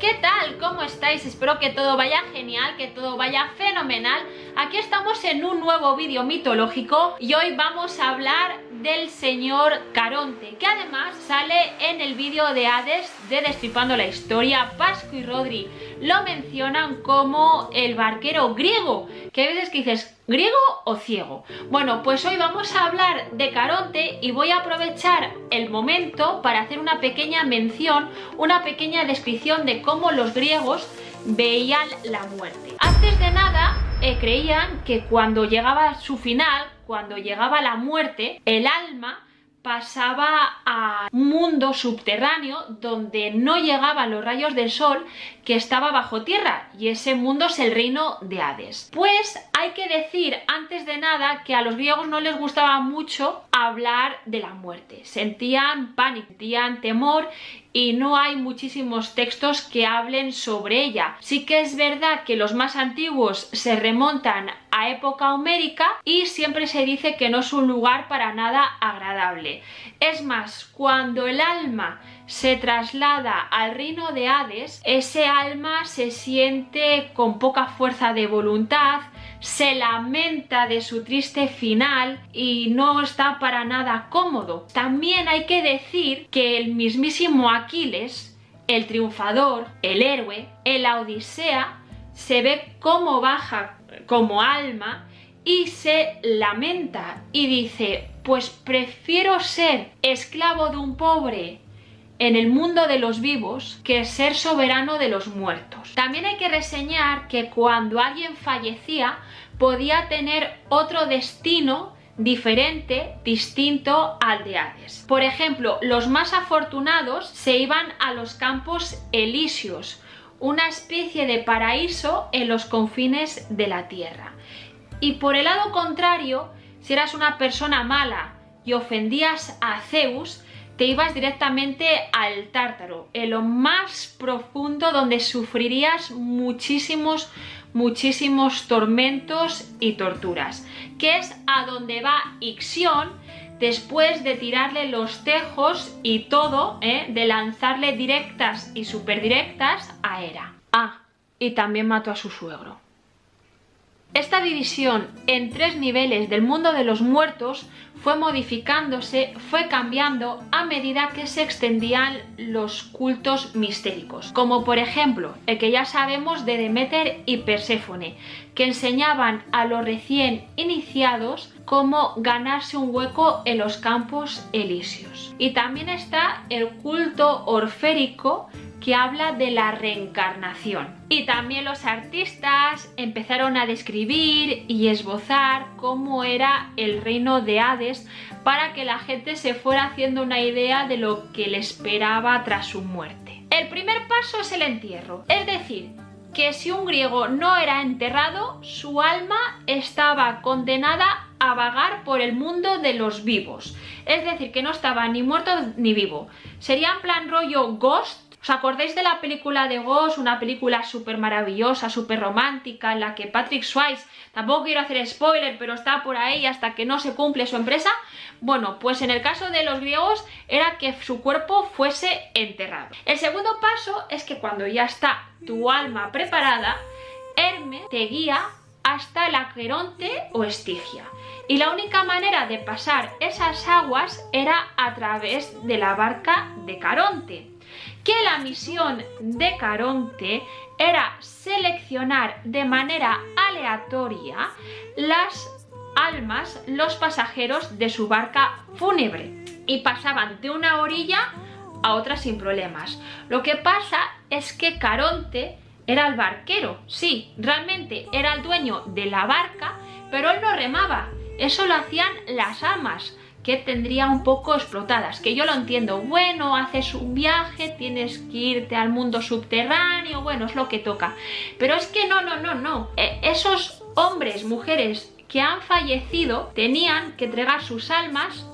¿qué tal? ¿Cómo estáis? Espero que todo vaya genial, que todo vaya fenomenal. Aquí estamos en un nuevo vídeo mitológico y hoy vamos a hablar del señor Caronte, que además sale en el vídeo de Hades de Destripando la Historia. Pascu y Rodri lo mencionan como el barquero griego, que a veces que dices, ¿griego o ciego? Bueno, pues hoy vamos a hablar de Caronte y voy a aprovechar el momento para hacer una pequeña mención, una pequeña descripción de cómo los griegos veían la muerte. Antes de nada, eh, creían que cuando llegaba su final, cuando llegaba la muerte, el alma pasaba a un mundo subterráneo donde no llegaban los rayos del sol que estaba bajo tierra y ese mundo es el reino de Hades. Pues hay que decir antes de nada que a los griegos no les gustaba mucho hablar de la muerte, sentían pánico, sentían temor y no hay muchísimos textos que hablen sobre ella. Sí que es verdad que los más antiguos se remontan a época homérica y siempre se dice que no es un lugar para nada agradable. Es más, cuando el alma se traslada al reino de Hades, ese alma se siente con poca fuerza de voluntad, se lamenta de su triste final y no está para nada cómodo. También hay que decir que el mismísimo Aquiles, el triunfador, el héroe, en la Odisea, se ve cómo baja como alma y se lamenta y dice, pues prefiero ser esclavo de un pobre en el mundo de los vivos que ser soberano de los muertos. También hay que reseñar que cuando alguien fallecía podía tener otro destino diferente, distinto al de Hades. Por ejemplo, los más afortunados se iban a los campos elíseos, una especie de paraíso en los confines de la tierra. Y por el lado contrario, si eras una persona mala y ofendías a Zeus, te ibas directamente al tártaro, en lo más profundo donde sufrirías muchísimos, muchísimos tormentos y torturas, que es a donde va Ixión después de tirarle los tejos y todo, ¿eh? de lanzarle directas y super directas a Hera. Ah, y también mató a su suegro. Esta división en tres niveles del mundo de los muertos fue modificándose, fue cambiando a medida que se extendían los cultos mistéricos, como por ejemplo el que ya sabemos de Demeter y Perséfone, que enseñaban a los recién iniciados cómo ganarse un hueco en los campos elíseos. Y también está el culto orférico que habla de la reencarnación. Y también los artistas empezaron a describir y esbozar cómo era el reino de Hades para que la gente se fuera haciendo una idea de lo que le esperaba tras su muerte. El primer paso es el entierro, es decir, que si un griego no era enterrado, su alma estaba condenada a vagar por el mundo de los vivos. Es decir, que no estaba ni muerto ni vivo. Sería en plan rollo Ghost, ¿Os acordáis de la película de Ghost? Una película súper maravillosa, súper romántica, en la que Patrick Swayze, tampoco quiero hacer spoiler, pero está por ahí hasta que no se cumple su empresa. Bueno, pues en el caso de los griegos era que su cuerpo fuese enterrado. El segundo paso es que cuando ya está tu alma preparada, Hermes te guía hasta el Aqueronte o Estigia. Y la única manera de pasar esas aguas era a través de la barca de Caronte que la misión de Caronte era seleccionar de manera aleatoria las almas, los pasajeros de su barca fúnebre y pasaban de una orilla a otra sin problemas. Lo que pasa es que Caronte era el barquero, sí, realmente era el dueño de la barca, pero él no remaba, eso lo hacían las almas que tendría un poco explotadas, que yo lo entiendo, bueno, haces un viaje, tienes que irte al mundo subterráneo, bueno, es lo que toca, pero es que no, no, no, no, e, esos hombres, mujeres que han fallecido tenían que entregar sus almas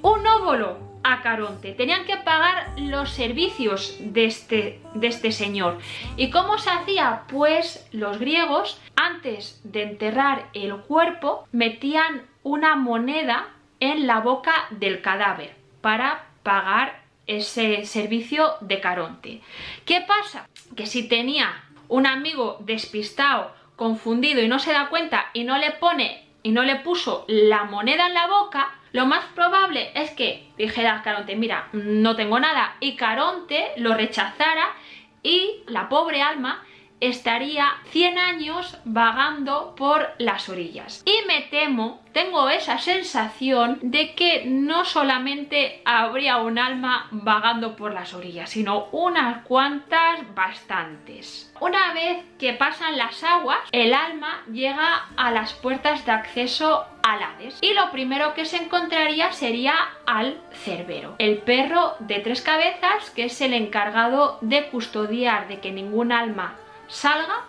un óvulo a Caronte. Tenían que pagar los servicios de este, de este señor. ¿Y cómo se hacía? Pues los griegos, antes de enterrar el cuerpo, metían una moneda en la boca del cadáver para pagar ese servicio de Caronte. ¿Qué pasa? Que si tenía un amigo despistado, confundido y no se da cuenta y no le pone y no le puso la moneda en la boca, lo más probable es que dijera Caronte, mira, no tengo nada, y Caronte lo rechazara y la pobre alma estaría 100 años vagando por las orillas. Y me temo, tengo esa sensación de que no solamente habría un alma vagando por las orillas, sino unas cuantas bastantes. Una vez que pasan las aguas, el alma llega a las puertas de acceso al Hades y lo primero que se encontraría sería al Cerbero, el perro de tres cabezas que es el encargado de custodiar de que ningún alma salga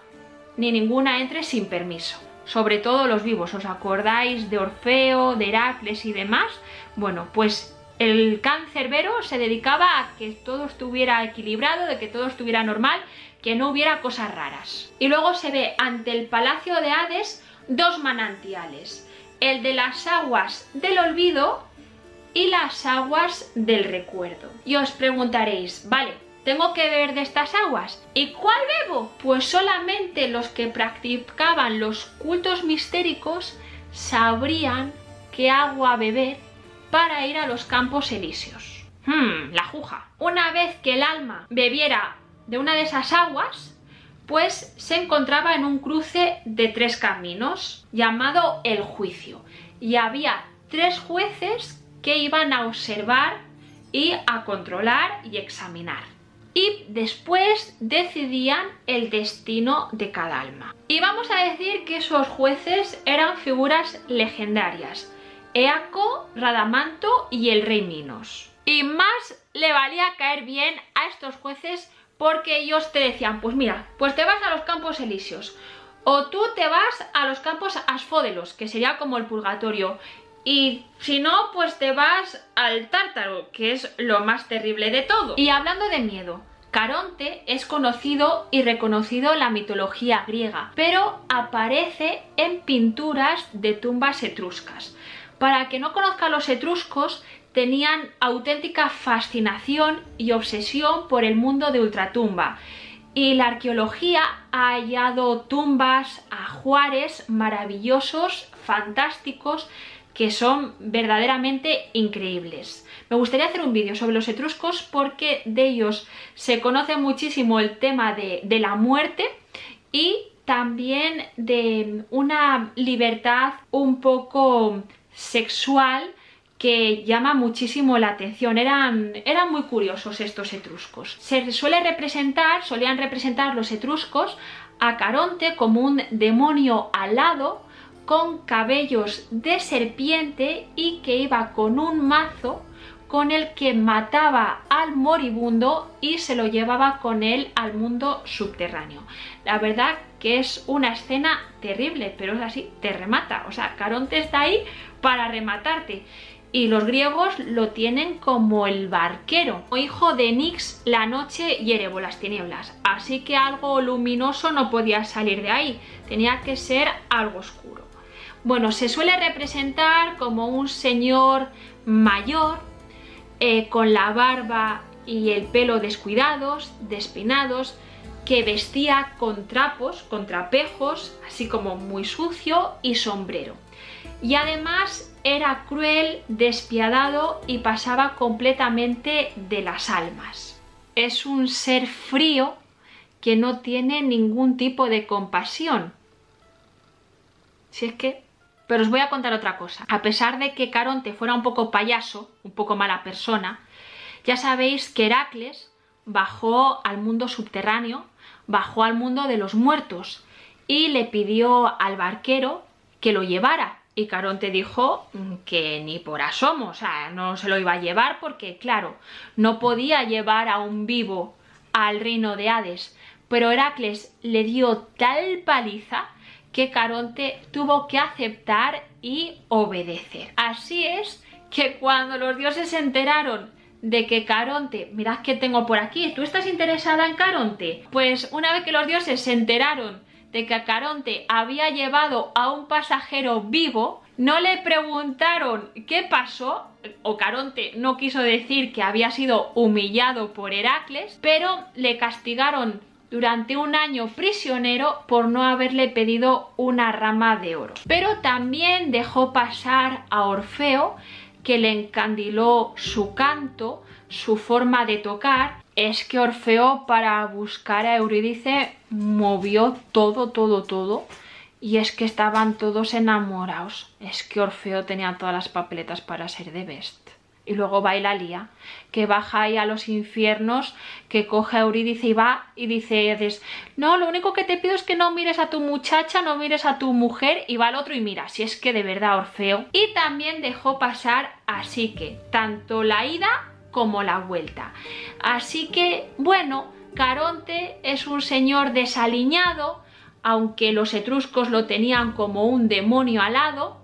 ni ninguna entre sin permiso. Sobre todo los vivos, ¿os acordáis de Orfeo, de Heracles y demás? Bueno, pues el cancerbero se dedicaba a que todo estuviera equilibrado, de que todo estuviera normal, que no hubiera cosas raras. Y luego se ve ante el palacio de Hades dos manantiales, el de las aguas del olvido y las aguas del recuerdo. Y os preguntaréis, vale, tengo que beber de estas aguas. ¿Y cuál bebo? Pues solamente los que practicaban los cultos mistéricos sabrían qué agua beber para ir a los campos elíseos. Hmm, la juja. Una vez que el alma bebiera de una de esas aguas, pues se encontraba en un cruce de tres caminos llamado el juicio. Y había tres jueces que iban a observar y a controlar y examinar y después decidían el destino de cada alma. Y vamos a decir que esos jueces eran figuras legendarias, Eaco, Radamanto y el rey Minos. Y más le valía caer bien a estos jueces porque ellos te decían, pues mira, pues te vas a los campos elíseos, o tú te vas a los campos asfódelos, que sería como el purgatorio, y si no, pues te vas al tártaro, que es lo más terrible de todo. Y hablando de miedo, Caronte es conocido y reconocido en la mitología griega, pero aparece en pinturas de tumbas etruscas. Para que no conozca a los etruscos, tenían auténtica fascinación y obsesión por el mundo de ultratumba. Y la arqueología ha hallado tumbas, ajuares maravillosos, fantásticos, que son verdaderamente increíbles. Me gustaría hacer un vídeo sobre los etruscos porque de ellos se conoce muchísimo el tema de, de la muerte y también de una libertad un poco sexual que llama muchísimo la atención. Eran, eran, muy curiosos estos etruscos. Se suele representar, solían representar los etruscos a Caronte como un demonio alado con cabellos de serpiente y que iba con un mazo con el que mataba al moribundo y se lo llevaba con él al mundo subterráneo. La verdad que es una escena terrible, pero es así, te remata. O sea, Caronte está ahí para rematarte. Y los griegos lo tienen como el barquero, o hijo de Nix, la noche y Erebo, las tinieblas. Así que algo luminoso no podía salir de ahí, tenía que ser algo oscuro. Bueno, se suele representar como un señor mayor eh, con la barba y el pelo descuidados, despinados, que vestía con trapos, con trapejos, así como muy sucio y sombrero. Y además era cruel, despiadado y pasaba completamente de las almas. Es un ser frío que no tiene ningún tipo de compasión. Si es que pero os voy a contar otra cosa. A pesar de que Caronte fuera un poco payaso, un poco mala persona, ya sabéis que Heracles bajó al mundo subterráneo, bajó al mundo de los muertos y le pidió al barquero que lo llevara. Y Caronte dijo que ni por asomo, o sea, no se lo iba a llevar porque, claro, no podía llevar a un vivo al reino de Hades. Pero Heracles le dio tal paliza que Caronte tuvo que aceptar y obedecer. Así es que cuando los dioses se enteraron de que Caronte, mirad que tengo por aquí, ¿tú estás interesada en Caronte? Pues una vez que los dioses se enteraron de que Caronte había llevado a un pasajero vivo, No le preguntaron qué pasó, o Caronte no quiso decir que había sido humillado por Heracles, pero le castigaron durante un año prisionero por no haberle pedido una rama de oro. Pero también dejó pasar a Orfeo, que le encandiló su canto, su forma de tocar, es que Orfeo para buscar a Eurídice movió todo, todo, todo. Y es que estaban todos enamorados. Es que Orfeo tenía todas las papeletas para ser de Best. Y luego va Lía, que baja ahí a los infiernos, que coge a Eurídice y va y dice, no, lo único que te pido es que no mires a tu muchacha, no mires a tu mujer, y va al otro y mira, si es que de verdad Orfeo. Y también dejó pasar así que tanto la ida como la vuelta. Así que, bueno, Caronte es un señor desaliñado, aunque los etruscos lo tenían como un demonio alado,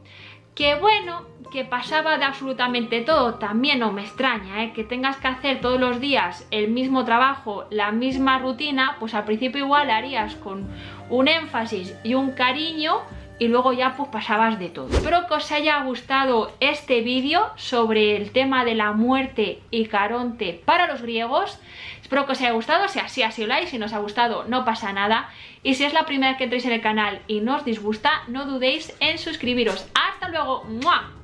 que bueno, que pasaba de absolutamente todo, también no me extraña, ¿eh? que tengas que hacer todos los días el mismo trabajo, la misma rutina, pues al principio igual harías con un énfasis y un cariño, y luego ya pues pasabas de todo. Espero que os haya gustado este vídeo sobre el tema de la muerte y Caronte para los griegos. Espero que os haya gustado, si así ha sido like, si no os ha gustado no pasa nada. Y si es la primera vez que entréis en el canal y no os disgusta, no dudéis en suscribiros. ¡Hasta luego! ¡Mua!